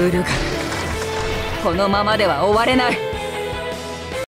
ウルガこのままでは終われない。